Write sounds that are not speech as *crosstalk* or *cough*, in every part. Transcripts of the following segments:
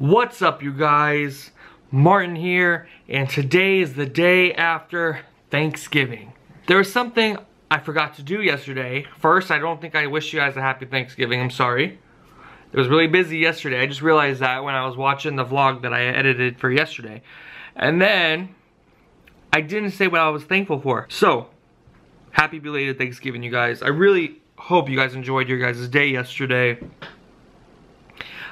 What's up you guys? Martin here and today is the day after Thanksgiving. There was something I forgot to do yesterday. First, I don't think I wish you guys a happy Thanksgiving, I'm sorry. It was really busy yesterday. I just realized that when I was watching the vlog that I edited for yesterday. And then, I didn't say what I was thankful for. So, happy belated Thanksgiving you guys. I really hope you guys enjoyed your guys' day yesterday.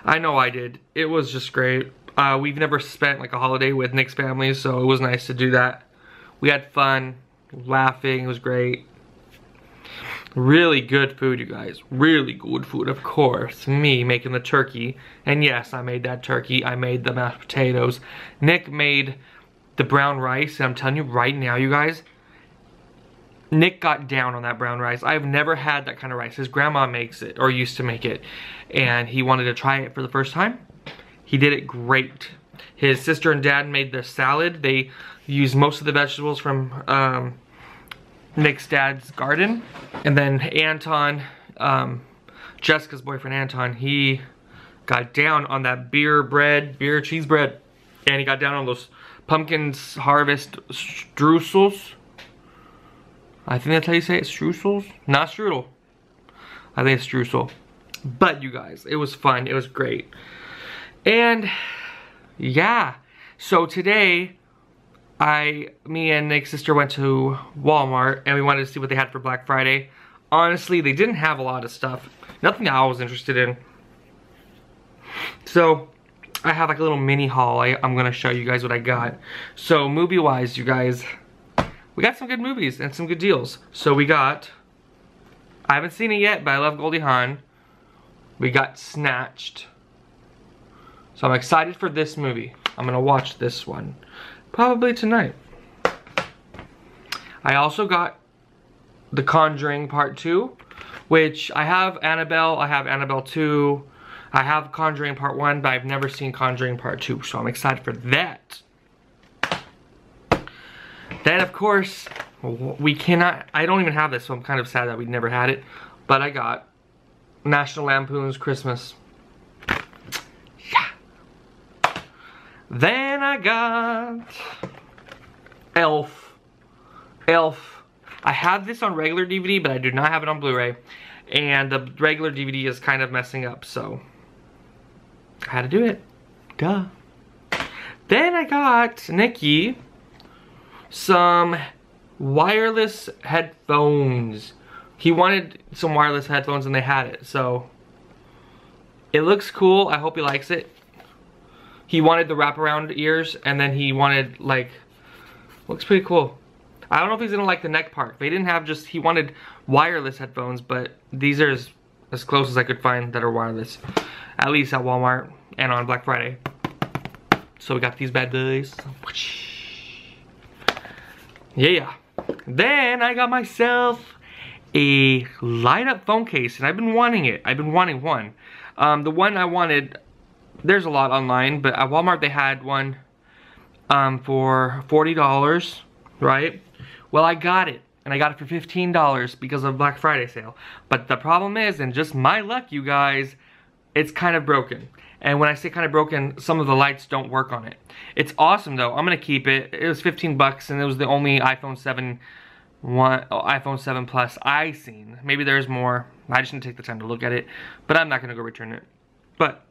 I know I did. It was just great. Uh, we've never spent like a holiday with Nick's family, so it was nice to do that. We had fun, laughing, it was great. Really good food, you guys. Really good food, of course. Me making the turkey. And yes, I made that turkey. I made the mashed potatoes. Nick made the brown rice. And I'm telling you right now, you guys, Nick got down on that brown rice. I've never had that kind of rice. His grandma makes it, or used to make it. And he wanted to try it for the first time. He did it great. His sister and dad made the salad. They used most of the vegetables from um, Nick's dad's garden. And then Anton, um, Jessica's boyfriend Anton, he got down on that beer bread, beer cheese bread. And he got down on those pumpkins harvest streusels I think that's how you say it, streusels? Not strudel. I think it's streusel. But you guys, it was fun, it was great. And yeah, so today, I, me and Nick's sister went to Walmart and we wanted to see what they had for Black Friday. Honestly, they didn't have a lot of stuff. Nothing that I was interested in. So, I have like a little mini haul. I, I'm gonna show you guys what I got. So, movie-wise, you guys, we got some good movies and some good deals. So we got, I haven't seen it yet, but I love Goldie Hawn. We got Snatched. So I'm excited for this movie. I'm gonna watch this one, probably tonight. I also got The Conjuring Part 2, which I have Annabelle, I have Annabelle 2, I have Conjuring Part 1, but I've never seen Conjuring Part 2, so I'm excited for that. Then, of course, we cannot, I don't even have this, so I'm kind of sad that we never had it. But I got National Lampoon's Christmas. Yeah. Then I got Elf. Elf. I have this on regular DVD, but I do not have it on Blu-ray. And the regular DVD is kind of messing up, so had to do it. Duh. Then I got Nikki some wireless headphones. He wanted some wireless headphones and they had it, so it looks cool. I hope he likes it. He wanted the wraparound ears and then he wanted like, looks pretty cool. I don't know if he's gonna like the neck part. They didn't have just, he wanted wireless headphones, but these are as, as close as I could find that are wireless. At least at Walmart and on Black Friday. So we got these bad boys. Yeah. Yeah. Then I got myself a light up phone case and I've been wanting it. I've been wanting one. Um, the one I wanted, there's a lot online, but at Walmart they had one um, for $40, right? Well, I got it and I got it for $15 because of Black Friday sale. But the problem is, and just my luck, you guys, it's kind of broken. And when I say kind of broken, some of the lights don't work on it. It's awesome though. I'm gonna keep it. It was 15 bucks and it was the only iPhone 7 one oh, iPhone 7 Plus I seen. Maybe there's more. I just didn't take the time to look at it. But I'm not gonna go return it. But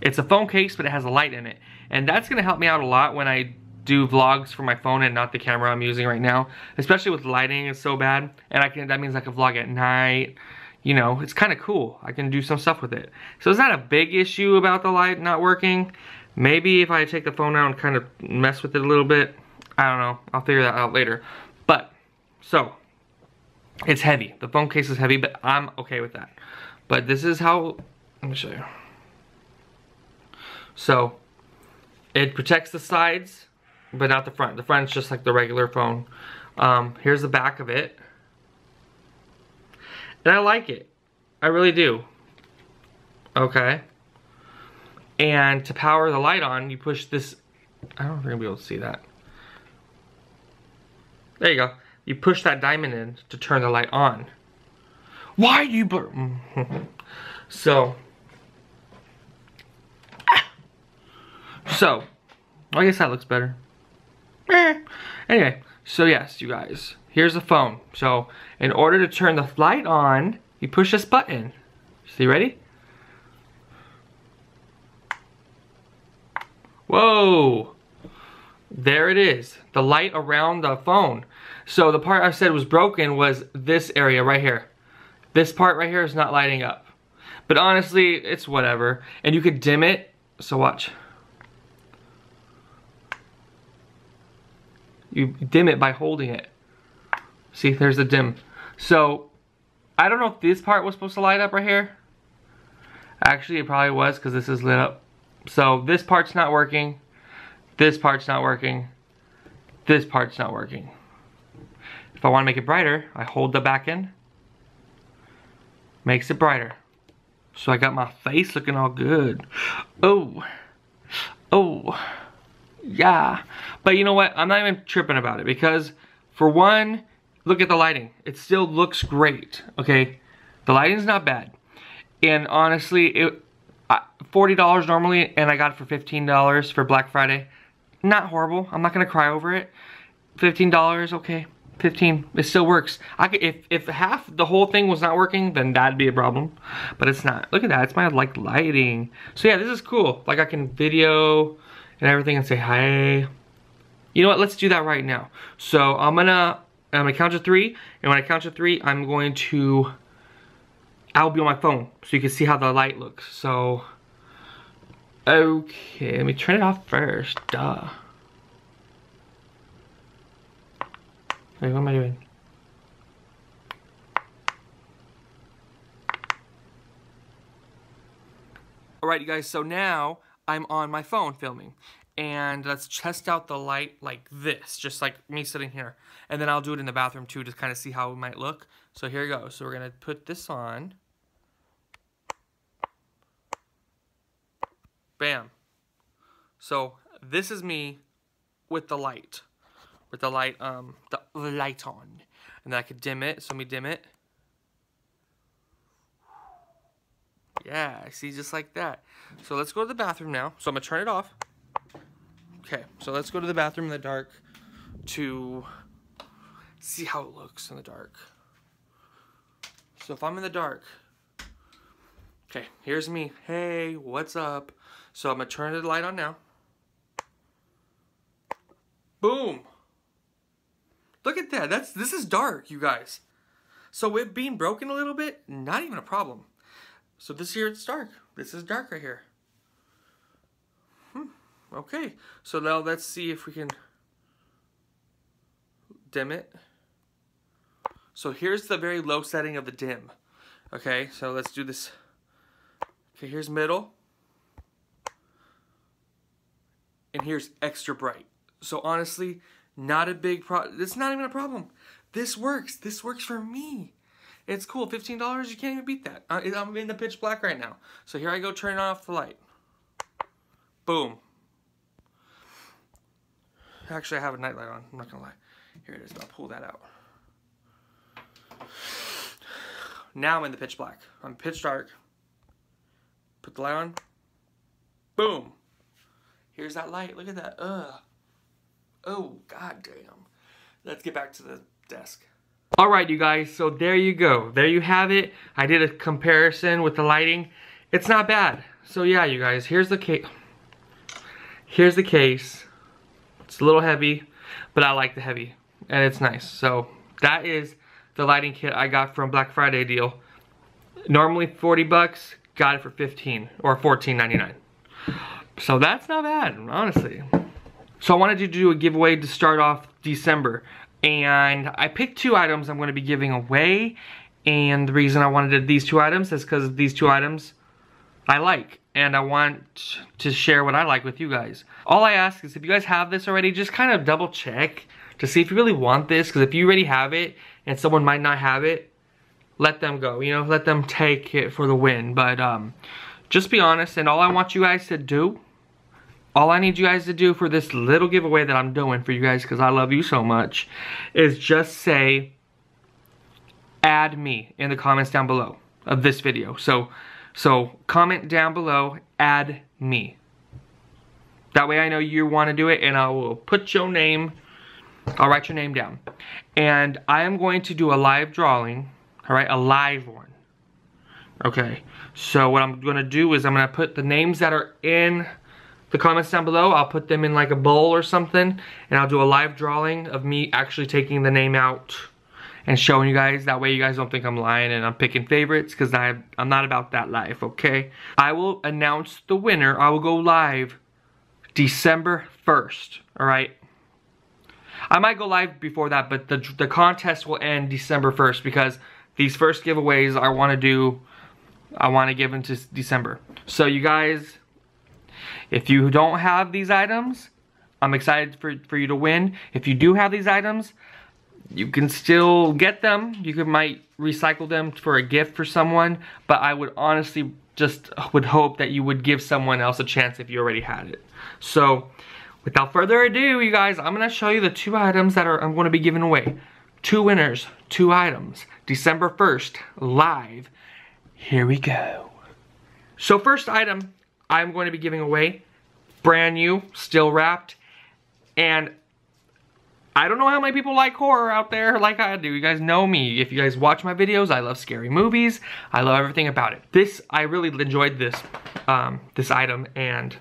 it's a phone case, but it has a light in it. And that's gonna help me out a lot when I do vlogs for my phone and not the camera I'm using right now. Especially with lighting, it's so bad. And I can that means I can vlog at night you know, it's kind of cool. I can do some stuff with it. So it's not a big issue about the light not working. Maybe if I take the phone out and kind of mess with it a little bit, I don't know. I'll figure that out later. But, so, it's heavy. The phone case is heavy, but I'm okay with that. But this is how, let me show you. So, it protects the sides, but not the front. The front's just like the regular phone. Um, here's the back of it. And I like it. I really do. Okay. And to power the light on, you push this, I don't know if you're gonna be able to see that. There you go. You push that diamond in to turn the light on. Why do you burn? so, So, I guess that looks better. Eh. Anyway, so yes, you guys, here's the phone. So, in order to turn the light on, you push this button. See, ready? Whoa! There it is, the light around the phone. So the part I said was broken was this area right here. This part right here is not lighting up. But honestly, it's whatever. And you could dim it, so watch. You dim it by holding it. See, there's the dim. So, I don't know if this part was supposed to light up right here. Actually, it probably was because this is lit up. So, this part's not working. This part's not working. This part's not working. If I want to make it brighter, I hold the back end. Makes it brighter. So I got my face looking all good. Oh. Oh. Yeah. But you know what? I'm not even tripping about it because for one, look at the lighting. It still looks great, okay? The lighting's not bad. And honestly, it $40 normally and I got it for $15 for Black Friday. Not horrible. I'm not going to cry over it. $15, okay. 15 it still works I could, if, if half the whole thing was not working then that'd be a problem but it's not look at that it's my like lighting so yeah this is cool like I can video and everything and say hi you know what let's do that right now so I'm gonna I'm gonna count to three and when I count to three I'm going to I'll be on my phone so you can see how the light looks so okay let me turn it off first duh Wait, what am I doing? Alright you guys, so now I'm on my phone filming. And let's test out the light like this, just like me sitting here. And then I'll do it in the bathroom too to kind of see how it might look. So here we go. So we're going to put this on. Bam. So this is me with the light with the light, um, the light on. And then I could dim it, so let me dim it. Yeah, I see just like that. So let's go to the bathroom now. So I'm gonna turn it off. Okay, so let's go to the bathroom in the dark to see how it looks in the dark. So if I'm in the dark, okay, here's me. Hey, what's up? So I'm gonna turn the light on now. Boom. Look at that. That's This is dark, you guys. So it being broken a little bit, not even a problem. So this here, it's dark. This is dark right here. Okay. So now let's see if we can dim it. So here's the very low setting of the dim. Okay, so let's do this. Okay, here's middle. And here's extra bright. So honestly, not a big problem. It's not even a problem. This works. This works for me. It's cool. $15, you can't even beat that. I'm in the pitch black right now. So here I go turning off the light. Boom. Actually, I have a nightlight on. I'm not to lie. Here it is. I'll pull that out. Now I'm in the pitch black. I'm pitch dark. Put the light on. Boom. Here's that light. Look at that. Ugh. Oh, god damn. Let's get back to the desk. Alright, you guys, so there you go. There you have it. I did a comparison with the lighting. It's not bad. So yeah, you guys, here's the case. Here's the case. It's a little heavy, but I like the heavy. And it's nice. So that is the lighting kit I got from Black Friday deal. Normally 40 bucks, got it for 15 or 14.99. So that's not bad, honestly. So I wanted to do a giveaway to start off December. And I picked two items I'm going to be giving away. And the reason I wanted these two items is because these two items I like. And I want to share what I like with you guys. All I ask is if you guys have this already, just kind of double check to see if you really want this. Because if you already have it and someone might not have it, let them go. You know, let them take it for the win. But um, just be honest. And all I want you guys to do all I need you guys to do for this little giveaway that I'm doing for you guys because I love you so much is just say add me in the comments down below of this video. So, so comment down below, add me. That way I know you want to do it and I will put your name, I'll write your name down. And I am going to do a live drawing, all right, a live one. Okay, so what I'm gonna do is I'm gonna put the names that are in the comments down below. I'll put them in like a bowl or something and I'll do a live drawing of me actually taking the name out and showing you guys. That way you guys don't think I'm lying and I'm picking favorites because I'm not about that life, okay? I will announce the winner. I will go live December 1st, all right? I might go live before that, but the, the contest will end December 1st because these first giveaways I want to do, I want to give into December. So you guys, if you don't have these items, I'm excited for, for you to win. If you do have these items, you can still get them. You could might recycle them for a gift for someone, but I would honestly just would hope that you would give someone else a chance if you already had it. So, without further ado, you guys, I'm gonna show you the two items that are I'm gonna be giving away. Two winners, two items, December 1st, live. Here we go. So first item I'm going to be giving away, brand new, still wrapped, and I don't know how many people like horror out there like I do. You guys know me. If you guys watch my videos, I love scary movies. I love everything about it. This, I really enjoyed this, um, this item and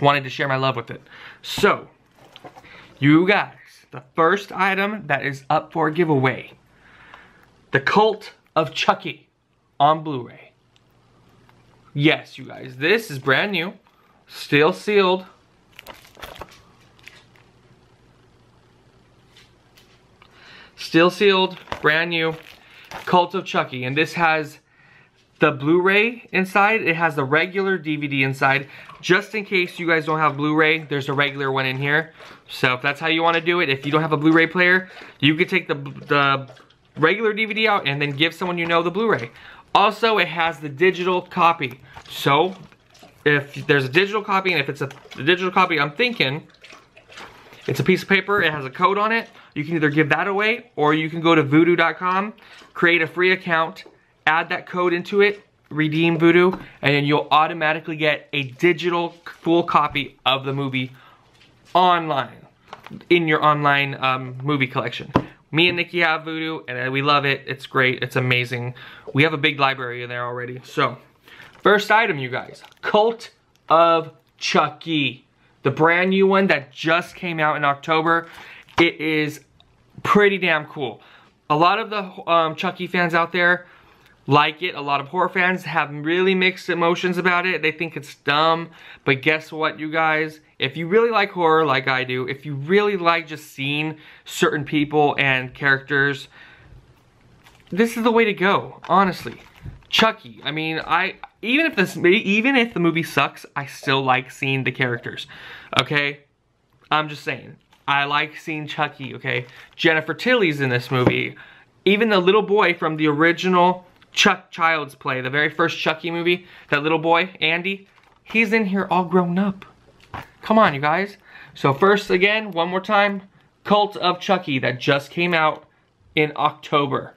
wanted to share my love with it. So, you guys, the first item that is up for a giveaway, The Cult of Chucky on Blu-ray. Yes, you guys, this is brand new, still sealed, Still sealed, brand new, Cult of Chucky. And this has the Blu-ray inside. It has the regular DVD inside. Just in case you guys don't have Blu-ray, there's a regular one in here. So if that's how you want to do it, if you don't have a Blu-ray player, you can take the, the regular DVD out and then give someone you know the Blu-ray. Also, it has the digital copy. So, if there's a digital copy, and if it's a digital copy, I'm thinking, it's a piece of paper, it has a code on it, you can either give that away or you can go to vudu.com, create a free account, add that code into it, redeem Vudu, and then you'll automatically get a digital full copy of the movie online, in your online um, movie collection. Me and Nikki have Vudu, and we love it. It's great. It's amazing. We have a big library in there already. So, first item, you guys. Cult of Chucky. The brand new one that just came out in October. It is pretty damn cool. A lot of the um, Chucky fans out there like it. A lot of horror fans have really mixed emotions about it. They think it's dumb. But guess what, you guys? If you really like horror like I do, if you really like just seeing certain people and characters, this is the way to go, honestly. Chucky, I mean, I even if this even if the movie sucks, I still like seeing the characters. Okay? I'm just saying. I like seeing Chucky, okay? Jennifer Tilly's in this movie. Even the little boy from the original Chuck Child's Play, the very first Chucky movie, that little boy, Andy, he's in here all grown up. Come on, you guys. So first, again, one more time, Cult of Chucky that just came out in October.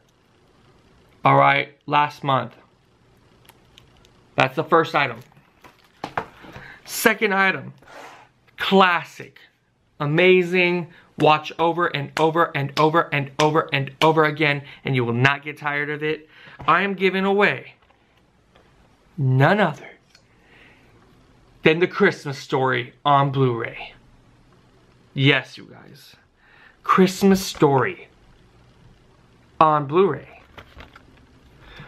All right, last month. That's the first item. Second item, classic amazing. Watch over and over and over and over and over again, and you will not get tired of it. I am giving away none other than the Christmas story on Blu-ray. Yes, you guys. Christmas Story on Blu-ray.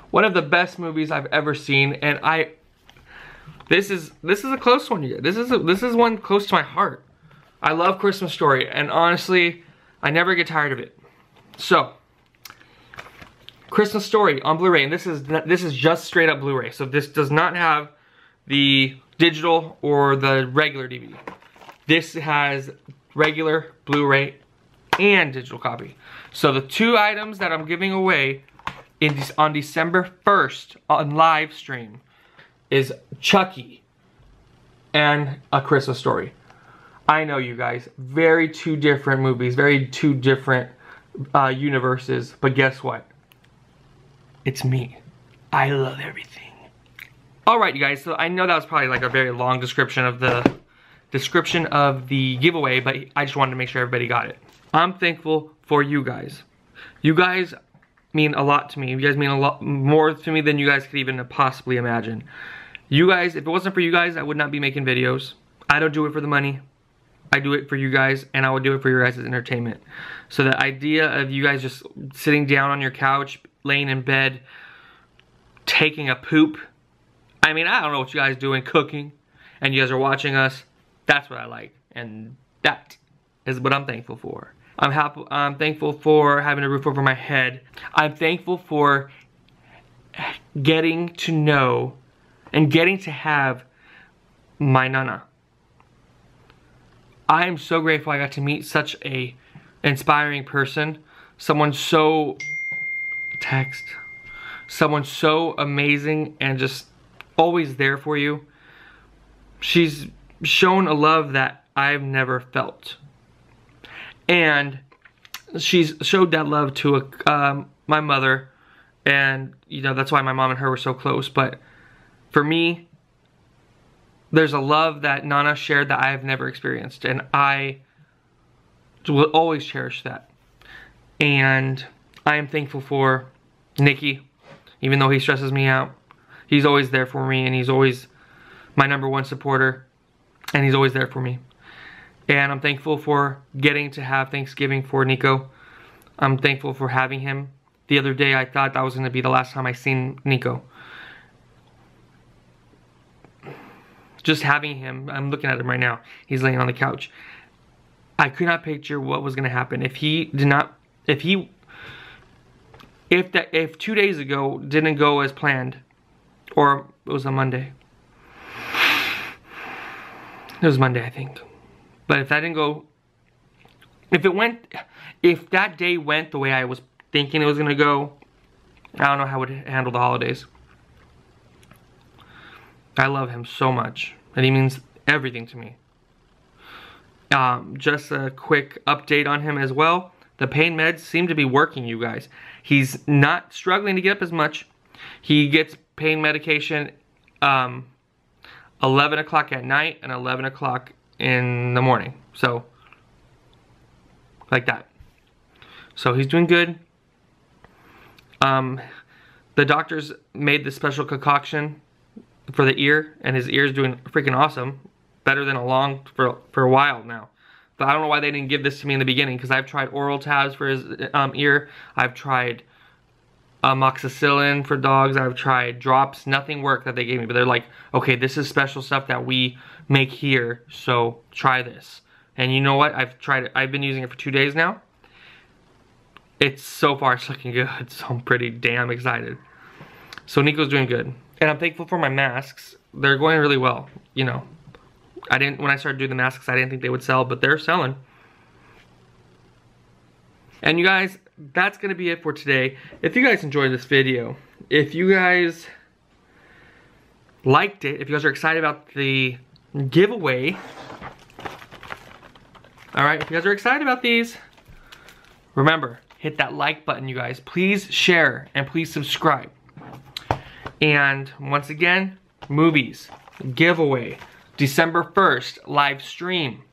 One of the best movies I've ever seen, and I. This is this is a close one. This is a, this is one close to my heart. I love Christmas Story, and honestly, I never get tired of it. So, Christmas Story on Blu-ray, and this is this is just straight up Blu-ray. So this does not have the digital or the regular DVD. This has regular Blu-ray and digital copy. So the two items that I'm giving away in on December 1st on live stream is Chucky and A Christmas Story. I know you guys, very two different movies, very two different uh, universes, but guess what? It's me. I love everything. Alright you guys, so I know that was probably like a very long description of the description of the giveaway, but I just wanted to make sure everybody got it. I'm thankful for you guys. You guys mean a lot to me. You guys mean a lot more to me than you guys could even possibly imagine. You guys, if it wasn't for you guys, I would not be making videos. I don't do it for the money. I do it for you guys, and I will do it for your guys' entertainment. So the idea of you guys just sitting down on your couch, laying in bed, taking a poop. I mean, I don't know what you guys doing, cooking, and you guys are watching us. That's what I like, and that is what I'm thankful for. I'm happy. I'm thankful for having a roof over my head. I'm thankful for getting to know and getting to have my nana. I am so grateful I got to meet such a inspiring person. Someone so text. Someone so amazing and just always there for you. She's shown a love that I've never felt. And she's showed that love to a, um, my mother. And, you know, that's why my mom and her were so close. But for me, there's a love that Nana shared that I have never experienced, and I will always cherish that. And I am thankful for Nikki, even though he stresses me out. He's always there for me, and he's always my number one supporter, and he's always there for me. And I'm thankful for getting to have Thanksgiving for Nico. I'm thankful for having him. The other day, I thought that was going to be the last time I seen Nico. Just having him, I'm looking at him right now. He's laying on the couch. I could not picture what was going to happen if he did not, if he, if that, if two days ago didn't go as planned, or it was a Monday. It was Monday, I think. But if that didn't go, if it went, if that day went the way I was thinking it was going to go, I don't know how it would handle the holidays. I love him so much, and he means everything to me. Um, just a quick update on him as well. The pain meds seem to be working, you guys. He's not struggling to get up as much. He gets pain medication um, 11 o'clock at night and 11 o'clock in the morning. So, like that. So he's doing good. Um, the doctors made the special concoction for the ear, and his ear is doing freaking awesome. Better than a long, for, for a while now. But I don't know why they didn't give this to me in the beginning, because I've tried oral tabs for his um, ear. I've tried amoxicillin for dogs. I've tried drops. Nothing worked that they gave me. But they're like, okay, this is special stuff that we make here, so try this. And you know what? I've tried it. I've been using it for two days now. It's so far, it's looking good. *laughs* So I'm pretty damn excited. So Nico's doing good. And I'm thankful for my masks. They're going really well, you know. I didn't, when I started doing the masks, I didn't think they would sell, but they're selling. And you guys, that's going to be it for today. If you guys enjoyed this video, if you guys liked it, if you guys are excited about the giveaway, alright, if you guys are excited about these, remember, hit that like button, you guys. Please share and please subscribe. And once again, movies, giveaway, December 1st, live stream.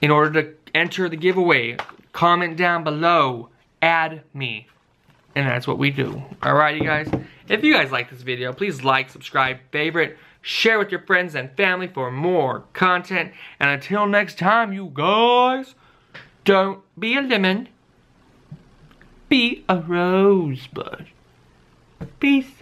In order to enter the giveaway, comment down below, add me. And that's what we do. Alrighty guys, if you guys like this video, please like, subscribe, favorite, share with your friends and family for more content. And until next time, you guys, don't be a lemon, be a rosebud. Peace.